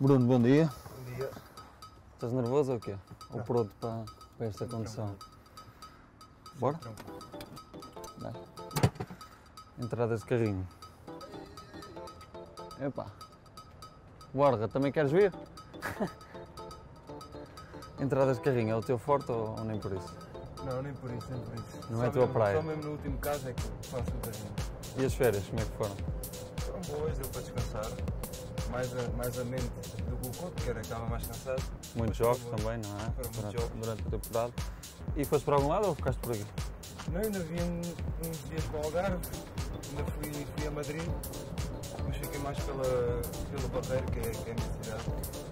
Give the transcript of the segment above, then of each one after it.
Bruno, bom dia. Bom dia. Estás nervoso ou quê? Ou pronto para, para esta condição? Bora? Vai. Entrada de carrinho. Epá. Borga, também queres vir? Entradas de carrinho, é o teu forte ou, ou nem por isso? Não, nem por isso, nem por isso. Não Só é a tua mesmo- praia? Só mesmo no último caso é que faço o carrinho. E as férias, como é que foram? Foram boas, deu para descansar. Mais a, mais a mente do que o corpo, que era que estava mais cansado. Muitos jogos também, não é? Foram muitos Durante, jogos. durante a temporada. E foste para algum lado ou ficaste por aqui? Não, ainda vim uns dias para o Algarve, ainda fui, fui a Madrid, mas fiquei mais pela, pela Barreira, que é, que é a minha cidade.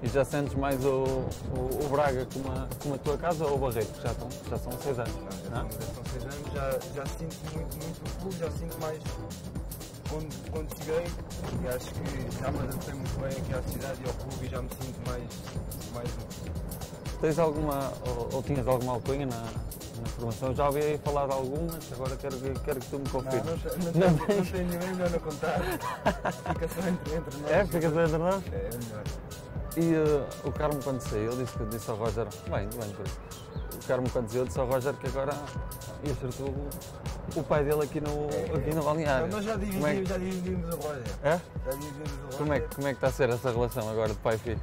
E já sentes mais o, o, o Braga como a, como a tua casa ou o Barreto? que Já, estão, já são seis anos. Não, já, não? são, já são seis anos, já, já sinto muito, muito o clube, já sinto mais quando, quando cheguei e acho que já me adaptei muito bem aqui à cidade e ao clube e já me sinto mais, mais um. Tens alguma, ou, ou tinhas alguma alcunha na, na formação? Eu já ouvi falar de algumas, agora quero, que- quero que tu me Não, confirmes. não, não, Não não tens? tenho nenhum melhor a contar. Fica só entre, entre nós. É, ficas entre nós? É, é melhor. E eh, o Carmo quando saiu disse, que- disse ao Roger, bem, bem por isso. O Carmo quando saiu disse ao Roger que agora ia ser tu o, pai dele aqui no, aqui no balneário. Não, nós já Como é, dividimos, já dividimos o Roger. é? Já dividimos o Roger. Como, é, que- como é que está a ser essa relação agora de pai e filho?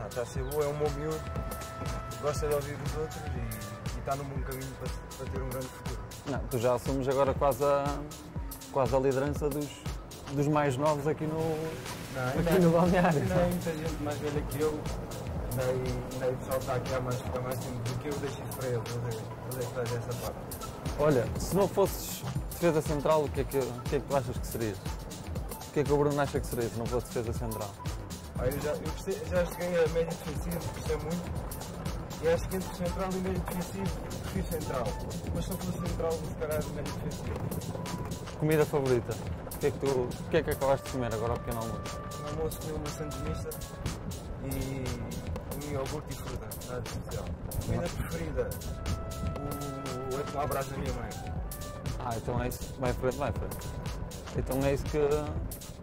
Ah, está a ser boa, é um bom miúdo, gosta de ouvir os outros e está num bom caminho para, para ter um grande futuro. Não, tu já assumes agora quase a, quase a liderança dos, dos mais novos aqui no, Não, aqui no balneário. Ainda há muita gente mais velha que eu, ainda aí- ainda aí o pessoal está aqui há mais, há mais tempo do que eu, deixo isso para eles, eles é- é que fazem essa parte. Olha, se não fosses defesa central, o que, é que, o que é que tu achas que serias? O que é que o Bruno acha que seria se não fosse defesa central? Ah, eu já, eu gostei- já cheguei a médio defensivo, gostei muito, e acho que entre central e médio defensivo, fui central, mas se não fosse central, se calhar médio defensivo. Comida favorita? O que é que, tu, o que, é que acabaste de comer agora ao pequeno almoço? No almoço comi uma sandes mista e um iogurte e fruta, nada de especial. Comida preferida, o, o atum à brasa da minha mãe. Ah, então é isso. Vai frente, vai frente. Então é isso que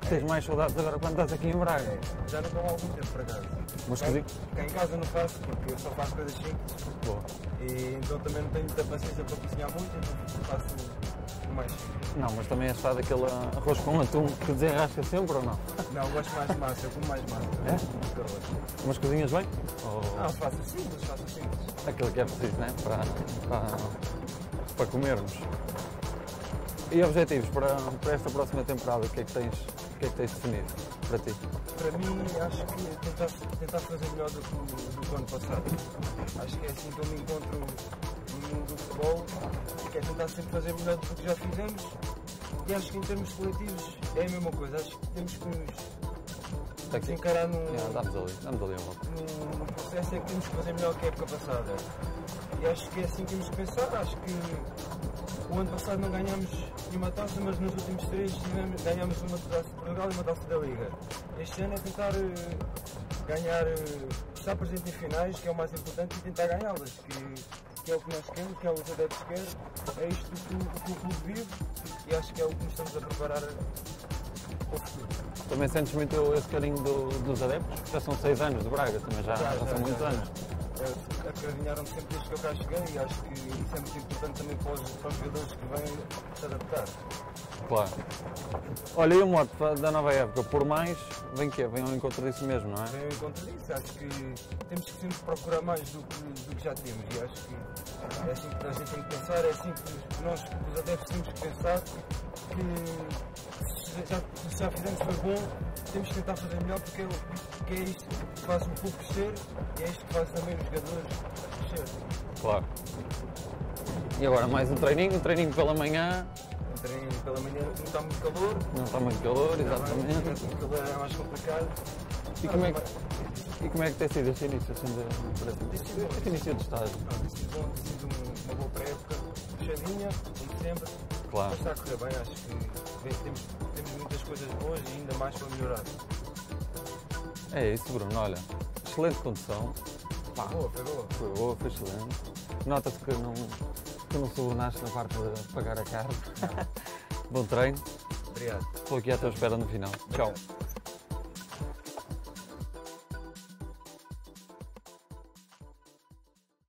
tens mais saudades agora quando estás aqui em Braga. É, já não como há algum tempo para casa. Mas cá, cozido? cá em casa não faço porque eu só faço coisas simples Boa. e então também não tenho muita paciência para cozinhar muito, então faço o mais simples. Não, mas também és fã daquele arroz com atum que desenrasca sempre ou não? Não, eu gosto mais de massa, eu como mais massa. É? arroz. Mas cozinhas bem? Ou Não, faço simples, faço simples. aquilo que é preciso, né? Para, para, para comermos. E objetivos para, para esta próxima temporada? O que é que tens, que é que tens definido para ti? Para mim, acho que tentar, tentar fazer melhor do que, o- do que o ano passado. Acho que é assim que eu me encontro no mundo do futebol, que é tentar sempre fazer melhor do que já fizemos. E acho que em termos coletivos é a mesma coisa. Acho que temos que nos aqui? encarar num, Yeah, ali, ali no, no processo é que temos que fazer melhor que a época passada. E acho que é assim que temos que pensar. Acho que o ano passado não ganhámos nenhuma taça, mas nos últimos três ganhámos uma taça de Portugal e uma taça da Liga. Este ano é tentar eh, ganhar, eh, estar presente em finais, que é o mais importante, e tentar ganhá-las, que, que é o que nós queremos, que é o que os adeptos querem, é isto que, o- que o clube vive e acho que é o que nos estamos a preparar para o futuro. Também sentes muito esse carinho do- dos adeptos? Já são seis anos de Braga, também já, já, são muitos anos. É, Acreditaram sempre desde que eu cá cheguei e acho que isso é muito importante também para os, para os jogadores que vêm se adaptar. Claro. Olha, e o mote pa- da nova época, por mais, vem que Vem ao encontro disso mesmo, não é? Vem ao encontro disso, acho que temos que sempre procurar mais do que, do que já temos e acho que é assim que a gente tem que pensar, é assim que nós, os adeptos, temos que pensar que já, se já fizemos foi bom, temos que tentar fazer melhor porque é, é isto que faz o clube crescer e é isto que faz também os jogadores crescer. Claro. E agora mais um treininho, um treininho pela manhã, Um treino pela manhã não está muito calor, não está muito calor, exatamente. O calor é mais complicado. E como é que, e como é que tem sido este início, assim, de, para ti? Este início de estágio? Pronto, Tem sido bom, tem sido um- uma boa pré-época, fechadinha, como sempre. Claro. Mas está a correr bem, acho que temos, temos muitas coisas boas e ainda mais para melhorar. É isso, Bruno, olha, excelente condução, Pá. Boa, foi boa. foi boa, foi excelente. Nota-se que não, que não subornaste na parte de pagar a carne. Bom treino. Obrigado. Estou aqui à tua espera no final. Tchau. Obrigado.